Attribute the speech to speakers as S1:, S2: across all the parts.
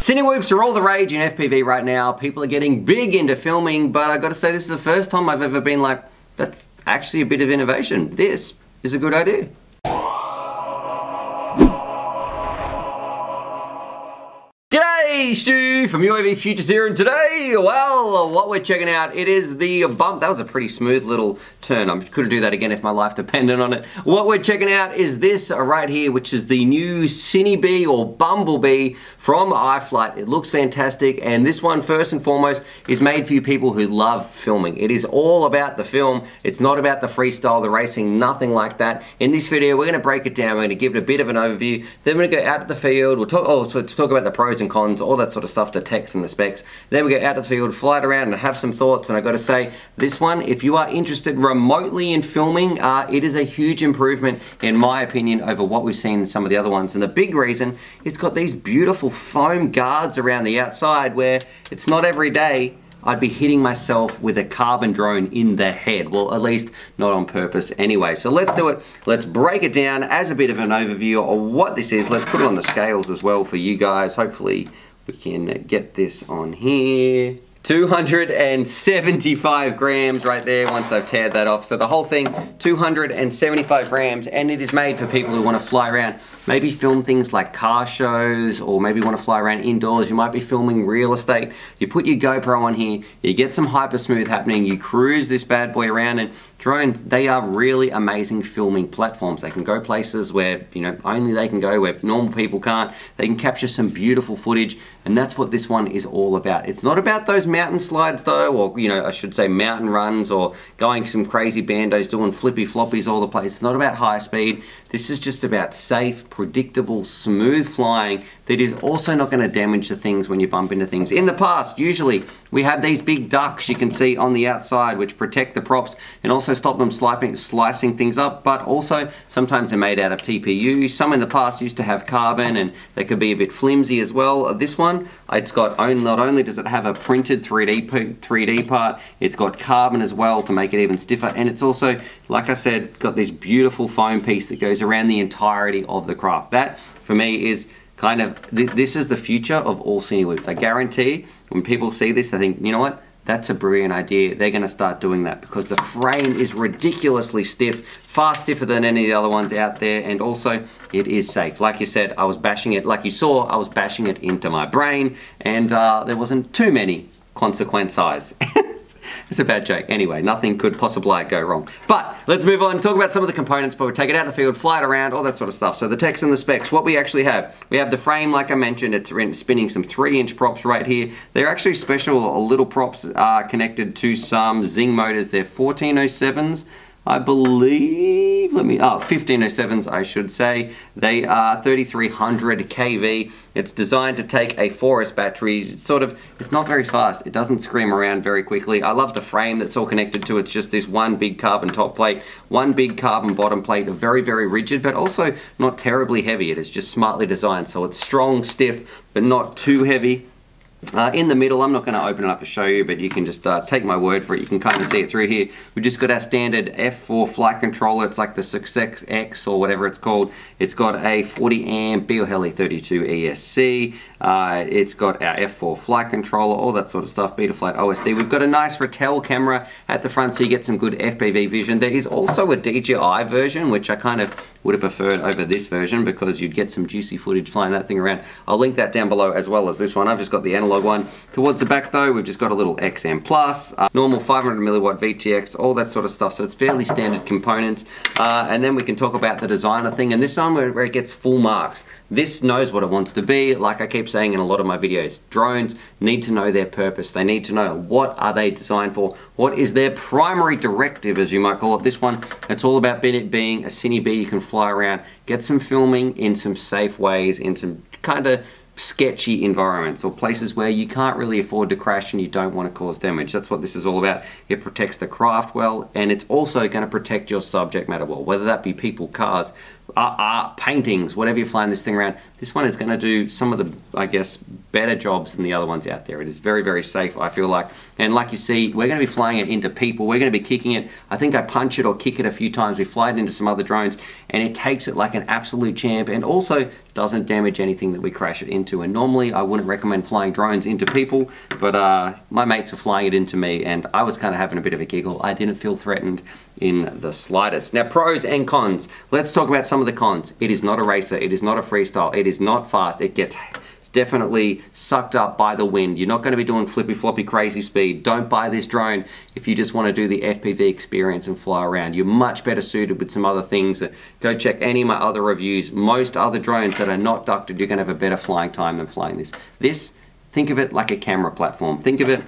S1: Cine whoops are all the rage in FPV right now. People are getting big into filming, but I gotta say this is the first time I've ever been like, that's actually a bit of innovation. This is a good idea. From UAV Future Zero, and today, well, what we're checking out, it is the bump. That was a pretty smooth little turn. I couldn't do that again if my life depended on it. What we're checking out is this right here, which is the new Cinebee or Bumblebee from iFlight. It looks fantastic, and this one, first and foremost, is made for you people who love filming. It is all about the film. It's not about the freestyle, the racing, nothing like that. In this video, we're gonna break it down. We're gonna give it a bit of an overview. Then we're gonna go out to the field. We'll talk, oh, so to talk about the pros and cons, all that sort of stuff, the text and the specs. Then we go out to the field, fly it around and have some thoughts. And I gotta say, this one, if you are interested remotely in filming, uh, it is a huge improvement, in my opinion, over what we've seen in some of the other ones. And the big reason, it's got these beautiful foam guards around the outside where it's not every day I'd be hitting myself with a carbon drone in the head. Well, at least not on purpose anyway. So let's do it. Let's break it down as a bit of an overview of what this is. Let's put it on the scales as well for you guys. Hopefully we can get this on here. 275 grams right there once I've teared that off. So the whole thing, 275 grams, and it is made for people who want to fly around, maybe film things like car shows, or maybe want to fly around indoors. You might be filming real estate. You put your GoPro on here, you get some hyper smooth happening, you cruise this bad boy around, and drones, they are really amazing filming platforms. They can go places where, you know, only they can go, where normal people can't. They can capture some beautiful footage, and that's what this one is all about. It's not about those mountain slides though, or you know, I should say mountain runs, or going some crazy bandos doing flippy floppies all the place. It's not about high speed. This is just about safe, predictable, smooth flying that is also not going to damage the things when you bump into things. In the past, usually, we have these big ducts you can see on the outside which protect the props and also stop them slicing, slicing things up, but also sometimes they're made out of TPU. Some in the past used to have carbon and they could be a bit flimsy as well. Uh, this one, it's got, not only does it have a printed 3D, 3D part, it's got carbon as well to make it even stiffer, and it's also, like I said, got this beautiful foam piece that goes around the entirety of the craft. That, for me, is kind of, th this is the future of all cine whoops. I guarantee when people see this, they think, you know what? That's a brilliant idea. They're going to start doing that because the frame is ridiculously stiff, far stiffer than any of the other ones out there, and also it is safe. Like you said, I was bashing it, like you saw, I was bashing it into my brain, and uh, there wasn't too many consequences. It's a bad joke. Anyway, nothing could possibly go wrong. But let's move on and talk about some of the components, but we'll take it out of the field, fly it around, all that sort of stuff. So the text and the specs, what we actually have. We have the frame, like I mentioned, it's spinning some 3-inch props right here. They're actually special little props are connected to some XING motors. They're 1407s. I believe, let me, oh, 1507s I should say. They are 3300 kV. It's designed to take a 4S battery. It's sort of, it's not very fast. It doesn't scream around very quickly. I love the frame that's all connected to it. It's just this one big carbon top plate, one big carbon bottom plate, very, very rigid, but also not terribly heavy. It is just smartly designed. So it's strong, stiff, but not too heavy. Uh, in the middle, I'm not going to open it up to show you, but you can just uh, take my word for it. You can kind of see it through here. We've just got our standard F4 flight controller. It's like the SucceX or whatever it's called. It's got a 40 amp BLHeli 32 ESC. Uh, it's got our F4 flight controller, all that sort of stuff, Betaflight OSD. We've got a nice Ratel camera at the front so you get some good FPV vision. There is also a DJI version, which I kind of would have preferred over this version because you'd get some juicy footage flying that thing around. I'll link that down below as well as this one. I've just got the analog analog one. Towards the back though, we've just got a little XM Plus, uh, normal 500 milliwatt VTX, all that sort of stuff. So it's fairly standard components. Uh, and then we can talk about the designer thing. And this one where, where it gets full marks. This knows what it wants to be. Like I keep saying in a lot of my videos, drones need to know their purpose. They need to know what are they designed for? What is their primary directive, as you might call it. This one, it's all about it being a Cine Bee you can fly around, get some filming in some safe ways, in some kind of sketchy environments or places where you can't really afford to crash and you don't want to cause damage. That's what this is all about. It protects the craft well and it's also going to protect your subject matter well, whether that be people, cars, art, paintings, whatever you're flying this thing around. This one is going to do some of the, I guess, better jobs than the other ones out there. It is very, very safe, I feel like. And like you see, we're going to be flying it into people. We're going to be kicking it. I think I punch it or kick it a few times. We fly it into some other drones, and it takes it like an absolute champ and also doesn't damage anything that we crash it into. And normally, I wouldn't recommend flying drones into people, but uh, my mates were flying it into me, and I was kind of having a bit of a giggle. I didn't feel threatened in the slightest. Now, pros and cons. Let's talk about some of the cons. It is not a racer. It is not a freestyle. It is not fast. It gets definitely sucked up by the wind. You're not going to be doing flippy floppy crazy speed. Don't buy this drone if you just want to do the FPV experience and fly around. You're much better suited with some other things. Go check any of my other reviews. Most other drones that are not ducted, you're going to have a better flying time than flying this. This, think of it like a camera platform. Think of it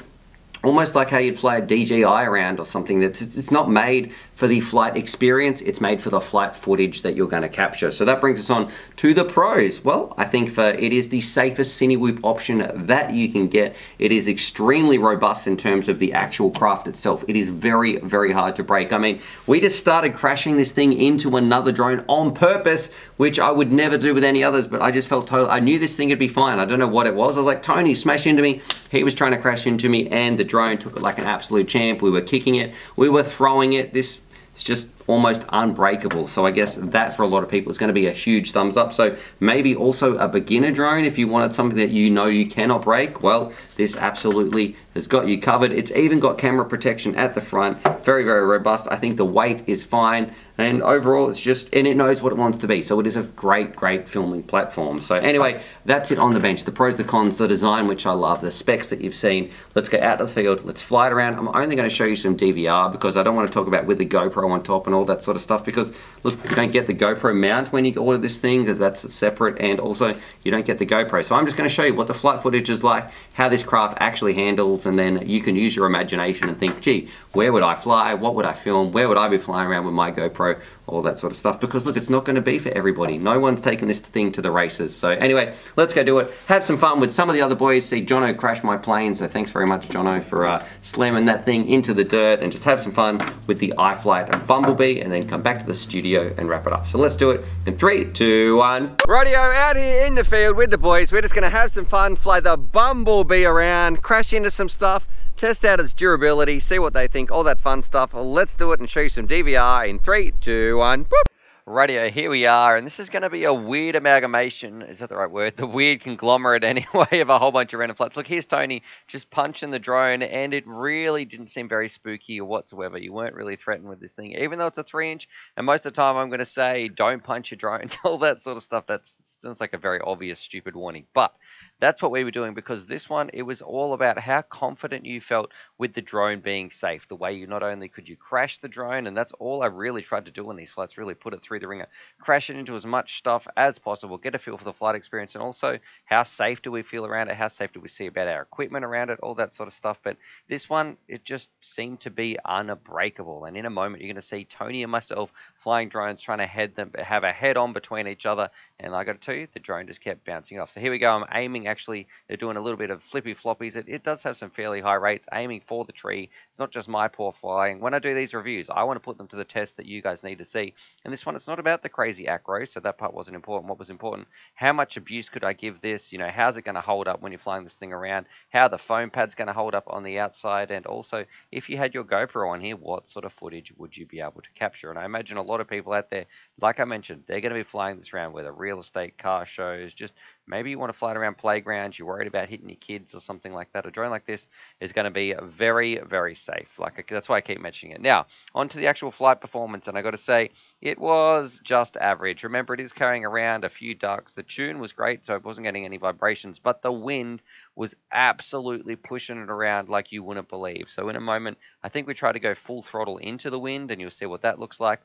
S1: almost like how you'd fly a DJI around or something. That's it's not made for the flight experience, it's made for the flight footage that you're going to capture. So that brings us on to the pros. Well, I think for it is the safest Cinewoop option that you can get. It is extremely robust in terms of the actual craft itself. It is very, very hard to break. I mean, we just started crashing this thing into another drone on purpose, which I would never do with any others, but I just felt total, I knew this thing would be fine. I don't know what it was. I was like, Tony, smash into me. He was trying to crash into me and the drone took it like an absolute champ. We were kicking it. We were throwing it. This it's just almost unbreakable. So I guess that for a lot of people is going to be a huge thumbs up. So maybe also a beginner drone if you wanted something that you know you cannot break. Well, this absolutely has got you covered. It's even got camera protection at the front. Very, very robust. I think the weight is fine. And overall, it's just, and it knows what it wants to be. So it is a great, great filming platform. So anyway, that's it on the bench. The pros, the cons, the design, which I love, the specs that you've seen. Let's go out to the field. Let's fly it around. I'm only going to show you some DVR because I don't want to talk about with the GoPro on top and all that sort of stuff because look, you don't get the GoPro mount when you order this thing because that's separate and also you don't get the GoPro. So I'm just going to show you what the flight footage is like, how this craft actually handles, and then you can use your imagination and think, gee, where would I fly? What would I film? Where would I be flying around with my GoPro? All that sort of stuff. Because look, it's not going to be for everybody. No one's taking this thing to the races. So anyway, let's go do it. Have some fun with some of the other boys. See Jono crash my plane. So thanks very much, Jono, for uh, slamming that thing into the dirt and just have some fun with the iFlight Bumblebee and then come back to the studio and wrap it up. So let's do it in three, two, one. Radio out here in the field with the boys. We're just to have some fun, fly the Bumblebee around, crash into some stuff, test out its durability, see what they think, all that fun stuff. Let's do it and show you some DVR in three, two, one. Boop radio, here we are, and this is going to be a weird amalgamation, is that the right word? The weird conglomerate anyway of a whole bunch of random flights. Look, here's Tony just punching the drone, and it really didn't seem very spooky or whatsoever. You weren't really threatened with this thing, even though it's a 3-inch, and most of the time I'm going to say, don't punch your drone, all that sort of stuff. That sounds like a very obvious, stupid warning, but that's what we were doing because this one, it was all about how confident you felt with the drone being safe. The way you not only could you crash the drone, and that's all I really tried to do in these flights, really put it through the ringer, crash it into as much stuff as possible, get a feel for the flight experience, and also how safe do we feel around it, how safe do we see about our equipment around it, all that sort of stuff. But this one, it just seemed to be unbreakable. And in a moment, you're going to see Tony and myself flying drones, trying to head them, have a head on between each other. And I got to tell you, the drone just kept bouncing off. So here we go. I'm aiming actually, they're doing a little bit of flippy floppies. It, it does have some fairly high rates, aiming for the tree. It's not just my poor flying. When I do these reviews, I want to put them to the test that you guys need to see. And this one, it's not about the crazy acro, so that part wasn't important. What was important, how much abuse could I give this? You know, how's it going to hold up when you're flying this thing around? How the foam pad's going to hold up on the outside? And also, if you had your GoPro on here, what sort of footage would you be able to capture? And I imagine a lot of people out there, like I mentioned, they're going to be flying this around, whether real estate, car shows, just maybe you want to fly around playgrounds, you're worried about hitting your kids or something like that. A drone like this is going to be very, very safe. Like that's why I keep mentioning it. Now, on to the actual flight performance, and I got to say, it was just average. Remember, it is carrying around a few ducts. The tune was great, so it wasn't getting any vibrations, but the wind was absolutely pushing it around like you wouldn't believe. So in a moment, I think we try to go full throttle into the wind, and you'll see what that looks like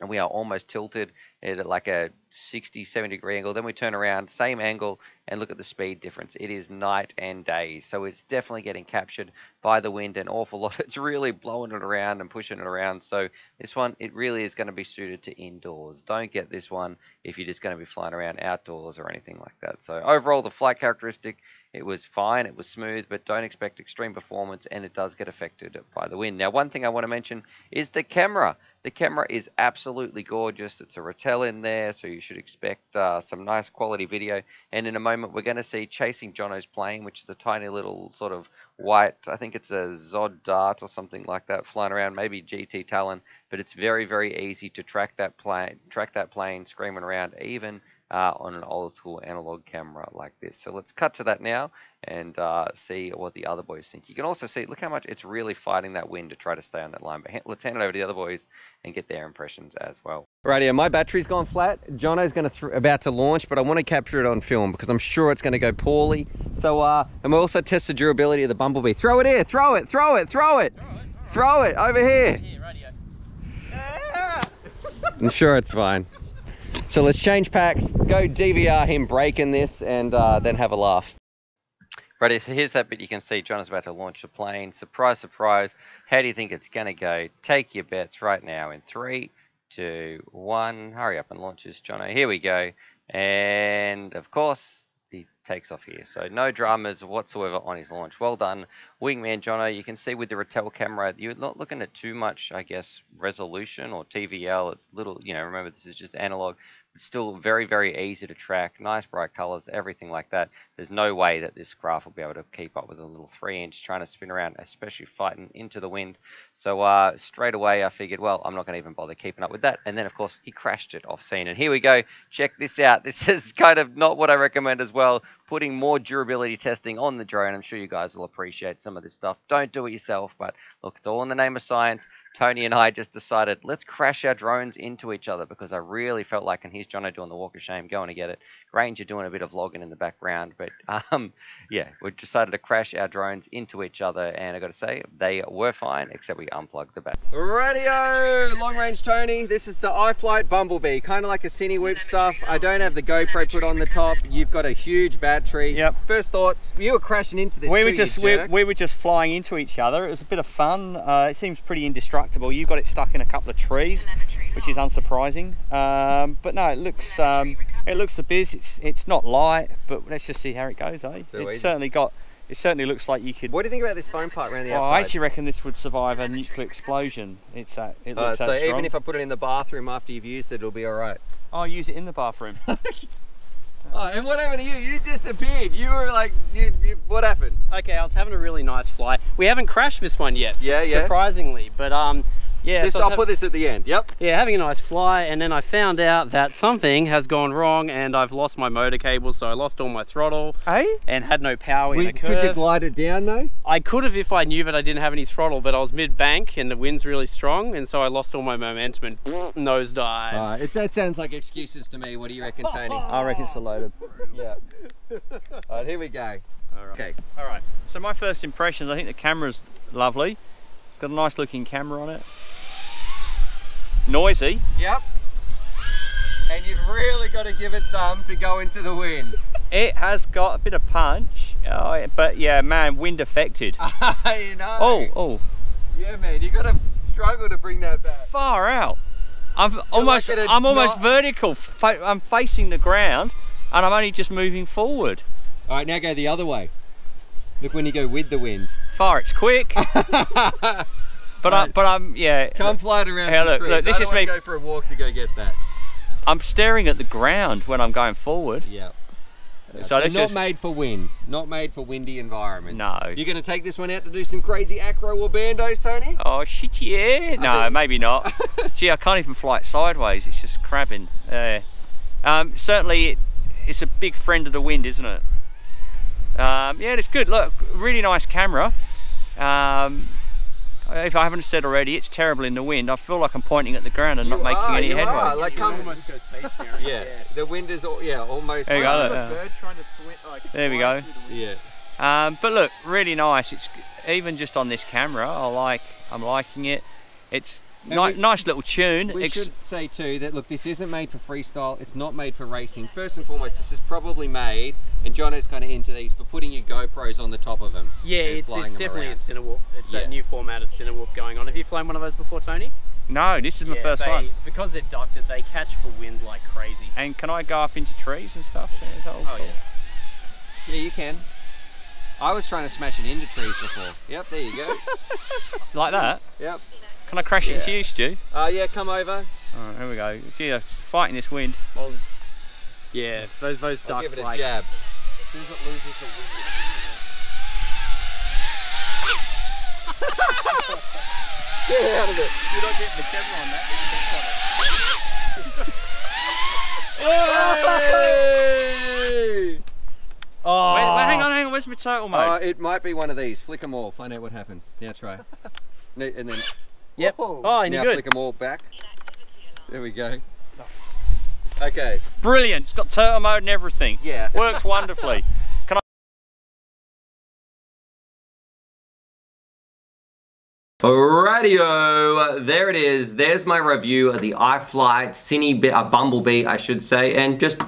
S1: and we are almost tilted at like a 60, 70 degree angle. Then we turn around, same angle, and look at the speed difference. It is night and day. So it's definitely getting captured by the wind an awful lot. It's really blowing it around and pushing it around. So this one, it really is going to be suited to indoors. Don't get this one if you're just going to be flying around outdoors or anything like that. So overall, the flight characteristic, it was fine, it was smooth, but don't expect extreme performance and it does get affected by the wind. Now, one thing I want to mention is the camera. The camera is absolutely gorgeous. It's a Ratel in there, so you should expect uh, some nice quality video. And in a moment, we're going to see Chasing Jono's plane, which is a tiny little sort of white, I think it's a ZOHD Dart or something like that, flying around, maybe GT Talon. But it's very, very easy to track that plane, track that plane screaming around, even uh, on an old school analog camera like this. So let's cut to that now and uh, see what the other boys think. You can also see, look how much it's really fighting that wind to try to stay on that line. But let's hand it over to the other boys and get their impressions as well. Right here, my battery's gone flat. Jono's going to about to launch, but I want to capture it on film because I'm sure it's going to go poorly. So, uh, and we'll also test the durability of the Bumblebee. Throw it here, throw it, throw it, throw it, throw it, over here. I'm sure it's fine. So let's change packs, go DVR him breaking this, and uh, then have a laugh. Right, so here's that bit you can see John is about to launch the plane. Surprise, surprise. How do you think it's going to go? Take your bets right now in three, two, one. Hurry up and launch this, Jono. Here we go. And of course, he takes off here. So no dramas whatsoever on his launch. Well done, Wingman Jono. You can see with the Ratel camera, you're not looking at too much, I guess, resolution or TVL. It's little, you know, remember this is just analog. It's still very, very easy to track. Nice bright colors, everything like that. There's no way that this craft will be able to keep up with a little three inch trying to spin around, especially fighting into the wind. So uh, straight away I figured, well, I'm not going to even bother keeping up with that. And then of course he crashed it off scene. And here we go. Check this out. This is kind of not what I recommend as well. Putting more durability testing on the drone. I'm sure you guys will appreciate some of this stuff. Don't do it yourself, but look, it's all in the name of science. Tony and I just decided let's crash our drones into each other because I really felt like, and here's Jono doing the walk of shame, going to get it. Ranger doing a bit of vlogging in the background, but um, yeah, we decided to crash our drones into each other, and I got to say they were fine, except we unplugged the battery. Radio, long range Tony. This is the iFlight Bumblebee, kind of like a Cinewoop stuff. I don't have the GoPro put on the top. You've got a huge battery.
S2: Yep.
S1: First thoughts? You were crashing into this.
S2: We
S1: too,
S2: were just
S1: you
S2: we, we were just flying into each other. It was a bit of fun. Uh, it seems pretty indestructible. You've got it stuck in a couple of trees, which is unsurprising. Um, but no, it looks um, it looks the biz. It's it's not light, but let's just see how it goes, eh?
S1: Too
S2: It's
S1: easy.
S2: certainly got. It certainly looks like you could.
S1: What do you think about this foam part around the
S2: Oh,
S1: outside?
S2: I actually reckon this would survive a nuclear explosion. It's uh, it
S1: Uh, so
S2: that strong.
S1: even if I put it in the bathroom after you've used it, it'll be all right.
S2: I'll use it in the bathroom.
S1: Oh, and what happened to you? You disappeared. You were like, you, you, what happened?
S3: Okay, I was having a really nice flight. We haven't crashed this one yet.
S1: Yeah, yeah.
S3: Surprisingly, but um, yeah.
S1: This,
S3: so I was
S1: I'll put this at the end. Yep.
S3: yeah, having a nice fly, and then I found out that something has gone wrong, and I've lost my motor cable, so I lost all my throttle
S1: Hey,
S3: and had no power in
S1: we,
S3: a curve.
S1: could you glide it down though?
S3: I could have if I knew that I didn't have any throttle, but I was mid bank and the wind's really strong, and so I lost all my momentum and nosedive.
S1: Uh, it, that sounds like excuses to me. What do you reckon, Tony?
S2: I reckon it's a load of.
S1: yeah. All right, here we go. Okay.
S2: All right. So my first impressions, I think the camera's lovely. Got a nice looking camera on it. Noisy.
S1: Yep. And you've really got to give it some to go into the wind.
S2: It has got a bit of punch, oh, but yeah, man, wind affected.
S1: you know.
S2: Oh, oh,
S1: Yeah, man. You got to struggle to bring that back.
S2: far out. I'm almost,
S1: like
S2: I'm almost
S1: not-
S2: vertical. I'm facing the ground, and I'm only just moving forward.
S1: All right, now go the other way. Look when you go with the wind.
S2: Far, it's quick, but I, but I'm yeah.
S1: Come fly it around
S2: Hey, look, look, this
S1: I
S2: is me-
S1: go for a walk to go get that.
S2: I'm staring at the ground when I'm going forward.
S1: Yeah.
S2: So
S1: So, not
S2: just-
S1: made for wind. Not made for windy environment.
S2: No.
S1: You're going to take this one out to do some crazy acro or bandos, Tony?
S2: Oh shit, yeah. No,
S1: think-
S2: maybe not. Gee, I can't even fly it sideways. It's just crabbing. Uh, um, certainly, it, it's a big friend of the wind, isn't it? Um, yeah, it's good. Look, really nice camera. Um, if I haven't said already, it's terrible in the wind. I feel like I'm pointing at the ground and not making
S1: are,
S2: any
S1: you
S2: headway.
S1: are. Like, come,
S4: almost go stationary.
S1: yeah, the wind is all, yeah, almost.
S2: There you
S1: like-
S2: go,
S4: Like bird trying to swim. Like
S2: There we go.
S4: the.
S1: Yeah.
S2: Um, but look, really nice. It's even just on this camera. I like. I'm liking it. It's Ni- nice little tune.
S1: We
S2: Ex-
S1: should say too that look, this isn't made for freestyle. It's not made for racing. First and foremost, this is probably made, and Jono's kind of into these for putting your GoPros on the top of them.
S3: Yeah, it's, it's
S1: them
S3: definitely
S1: around.
S3: a Cinewoop. It's
S1: Yeah.
S3: that new format of Cinewoop going on. Have you flown one of those before, Tony?
S2: no, this is my
S3: Yeah,
S2: first
S3: they-
S2: one.
S3: Because they're ducted, they catch for wind like crazy.
S2: And can I go up into trees and stuff? Is that all
S3: Oh
S2: cool?
S3: yeah.
S1: Yeah, you can. I was trying to smash it into trees before. Yep, there you go.
S2: Like that?
S1: yep.
S2: Can I crash it into you, Stu?
S1: Uh, yeah, come over.
S2: Alright, here we go. Gee, fighting this wind.
S3: Well, yeah, those those
S1: I'll
S3: ducts
S1: give it a
S3: like
S1: jab.
S4: As soon as it loses the wind...
S1: Get out of it.
S3: You're not getting the camera on that.
S2: Oh. Wait, wait, hang on, hang on. Where's my turtle mode?
S1: Uh, it might be one of these. Flick them all. Find out what happens. Now try. And then
S3: Yep.
S4: Whoa.
S3: Oh, and
S1: now
S3: you're
S1: flick them all back. There we go. Okay.
S2: Brilliant. It's got turtle mode and everything.
S1: Yeah.
S2: Works wonderfully. Can I?
S1: Radio, there it is. There's my review of the iFlight Cine uh, Bumblebee, I should say, and just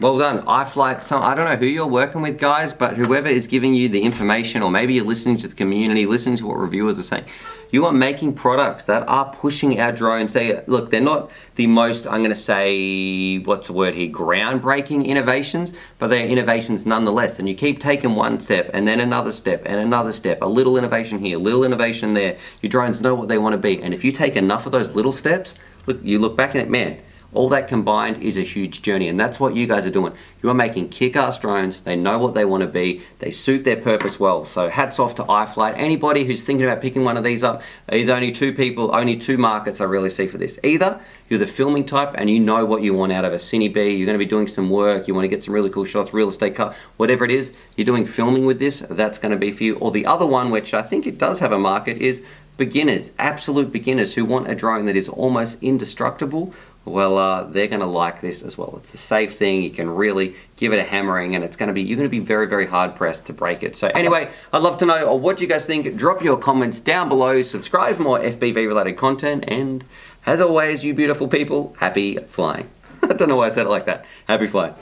S1: well done. iFlight. Some I don't know who you're working with, guys, but whoever is giving you the information, or maybe you're listening to the community, listening to what reviewers are saying. You are making products that are pushing our drones. They look, they're not the most. I'm going to say what's the word here? Groundbreaking innovations, but they're innovations nonetheless. And you keep taking one step, and then another step, and another step. A little innovation here, a little innovation there. Your drones know what they want to be, and if you take enough of those little steps, look, you look back at it, man. All that combined is a huge journey, and that's what you guys are doing. You are making kick-ass drones. They know what they want to be. They suit their purpose well. So hats off to iFlight. Anybody who's thinking about picking one of these up, either only two people, only two markets I really see for this. Either you're the filming type and you know what you want out of a Cine B. You're going to be doing some work. You want to get some really cool shots, real estate cut, whatever it is. You're doing filming with this. That's going to be for you. Or the other one, which I think it does have a market, is beginners, absolute beginners who want a drone that is almost indestructible, well, uh, they're going to like this as well. It's a safe thing. You can really give it a hammering, and it's going to be you're going to be very, very hard pressed to break it. So anyway, I'd love to know uh, what you guys think. Drop your comments down below. Subscribe for more FPV related content, and as always, you beautiful people, happy flying. I don't know why I said it like that. Happy flying.